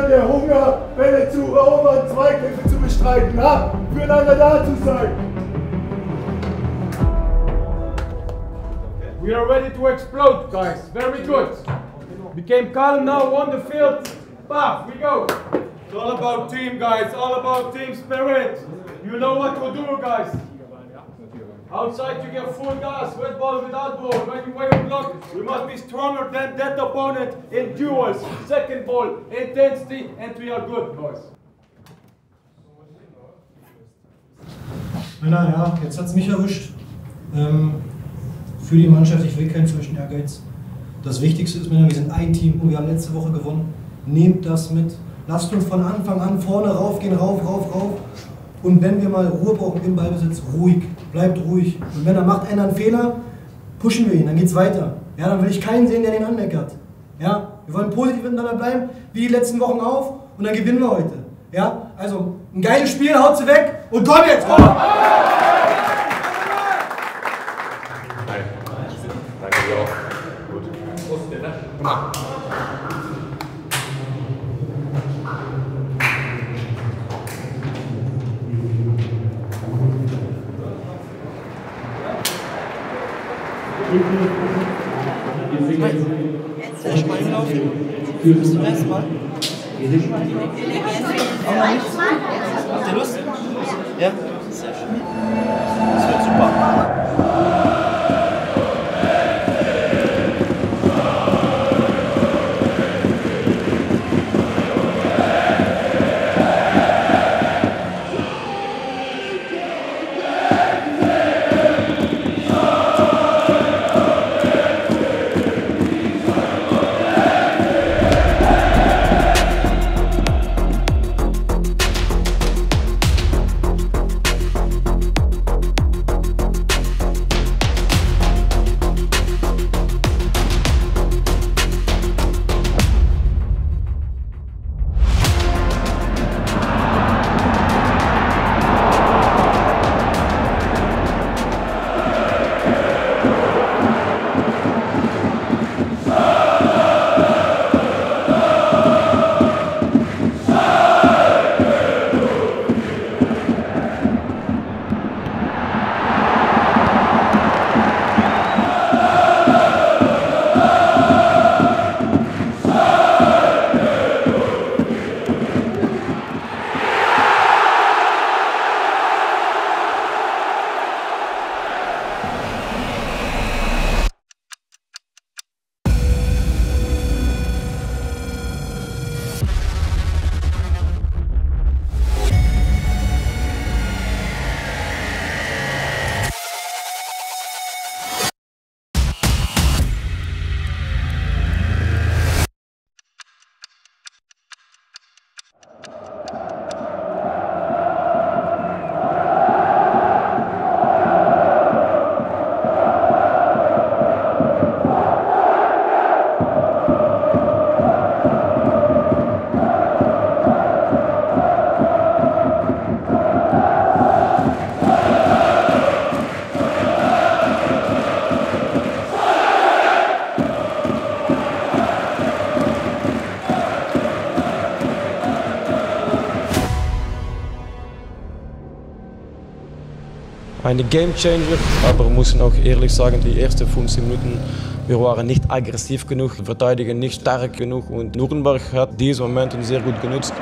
der Hunger, Bälle zu erobern, Zweikämpfe zu bestreiten, füreinander da zu sein. We are ready to explode, guys. Very good. Became calm now on the field. Bah, we go. It's all about team, guys. All about team spirit. You know what to do, guys. Outside, you get full gas. With ball, without ball. When you wave block, we must be stronger than that opponent in duels. Second ball, intensity, and we are good, boys. Männer, ja, jetzt hat es mich erwischt. Ähm, für die Mannschaft, ich will keinen zwischen Ehrgeiz. Das Wichtigste ist, wir sind ein Team und wir haben letzte Woche gewonnen. Nehmt das mit. Lasst uns von Anfang an vorne raufgehen, rauf, rauf, rauf. Und wenn wir mal Ruhe brauchen im Ballbesitz, ruhig. Bleibt ruhig. Und wenn da macht einer einen Fehler, pushen wir ihn, dann geht's weiter. Ja, dann will ich keinen sehen, der den anmeckert. Ja, wir wollen positiv miteinander bleiben, wie die letzten Wochen auf, und dann gewinnen wir heute. Ja, also ein geiles Spiel, haut sie weg und komm jetzt, komm! Danke dir auch. Gut. Komm mal. Sehr schmal gelaufen. Bist du das Mal? Auch noch nicht? Habt ihr Lust? Ja? Sehr schön. Das wird super. Eine Game Changer, aber wir müssen auch ehrlich sagen, die ersten 15 Minuten, wir waren nicht aggressiv genug, verteidigen nicht stark genug und Nürnberg hat diese Momente sehr gut genutzt.